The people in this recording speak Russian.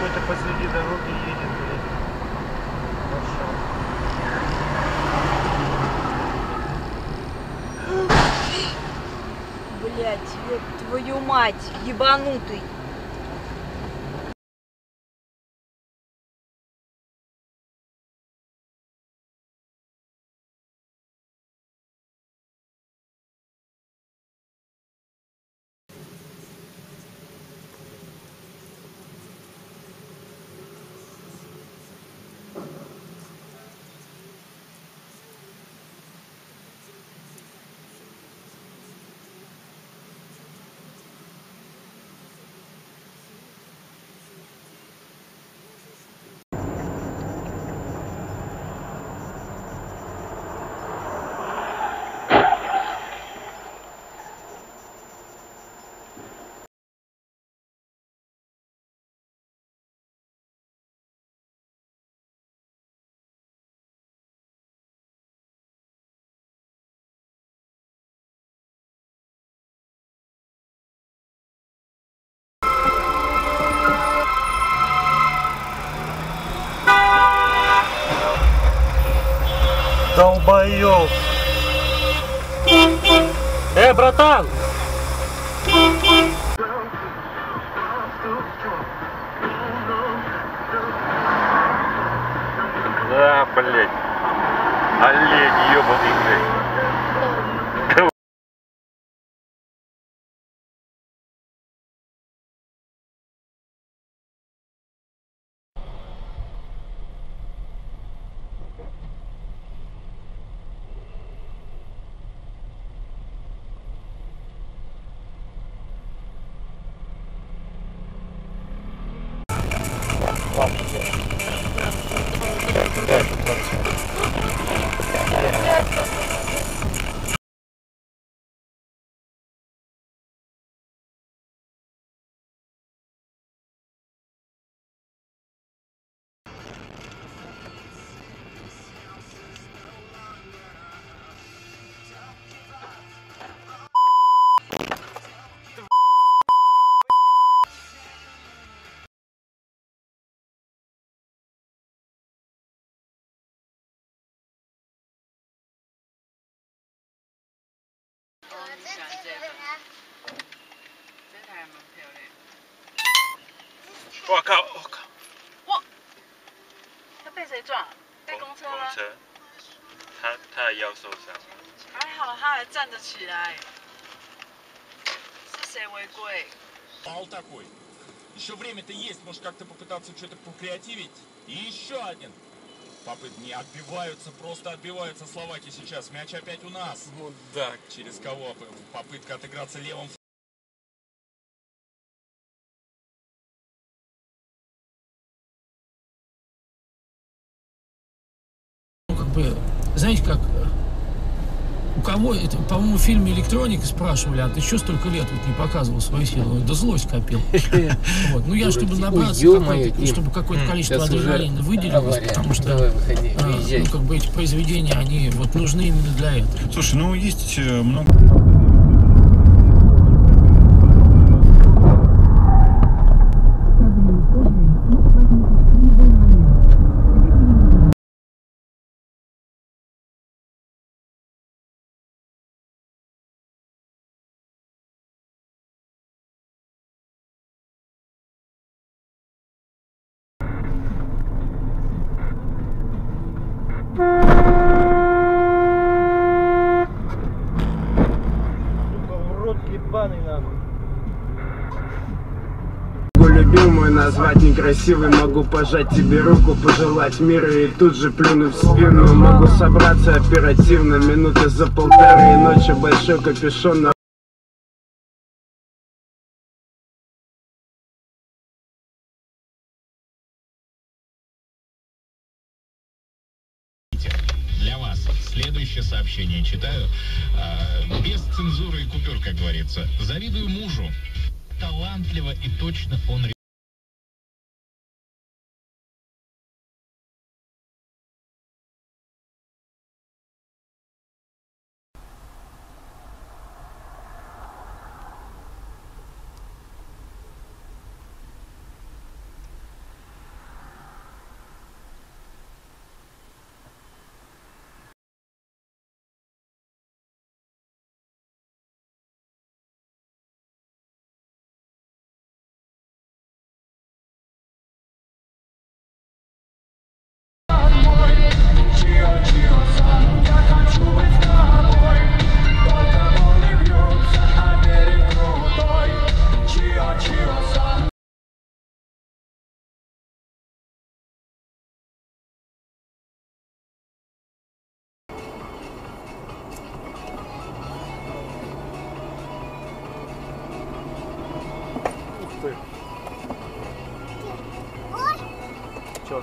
Какой-то посреди дороги едет, блядь. Блять, твою мать, ебанутый. Долбоёб. Э, братан! Да, блядь. Олень, ебаный, блядь. 네. 그렇죠. 我靠，我靠，他被谁撞？被公车吗？车，他他的腰受伤，还好他还站得起来。是谁违规？ Мал такой. Еще время-то есть, может как-то попытаться что-то покреативить. И еще один. Попыт не отбиваются, просто отбиваются словаки сейчас. Мяч опять у нас. Мудак. Через кого? Попытка отыграться левым Ну, как бы, знаете, как у кого это, по-моему, в фильме «Электроника» спрашивали, а ты что столько лет вот не показывал свои силы? Да злость копил. Вот. Ну, я, чтобы набраться, чтобы какое-то количество адреналина выделилось, потому что а, ну, как бы эти произведения, они вот нужны именно для этого. Слушай, ну есть э, много ебаный нахуй. любимую назвать некрасивой Могу пожать тебе руку, пожелать мира И тут же плюнуть в спину Могу собраться оперативно Минуты за полторы и ночи большой капюшон на следующее сообщение читаю. а, без цензуры и купюр, как говорится. Завидую мужу. Талантливо и точно он ты. Чё?